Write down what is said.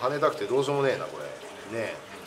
跳ねたくてどうしようもねえなこれ。ねえ。